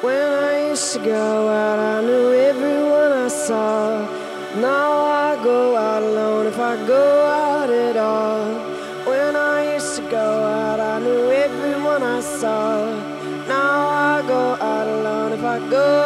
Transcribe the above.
When I used to go out, I knew everyone I saw. Now I go out alone if I go out at all. When I used to go out, I knew everyone I saw. Now I go out alone if I go